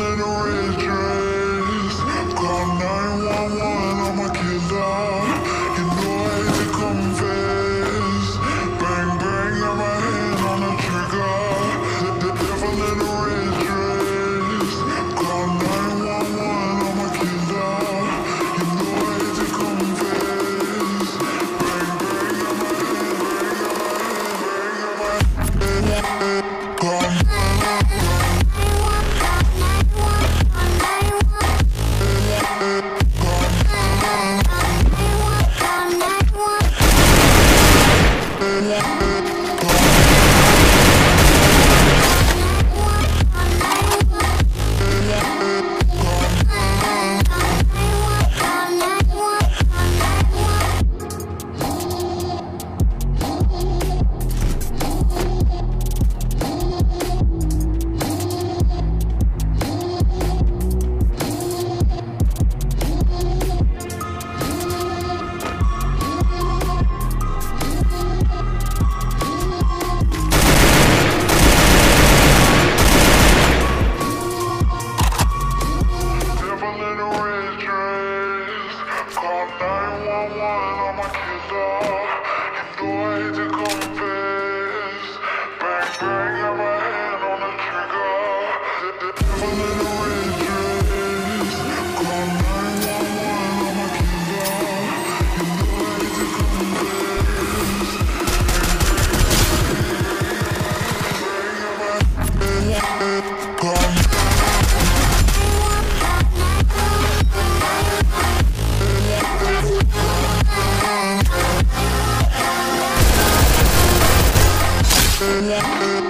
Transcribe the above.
Little red dress. Yeah.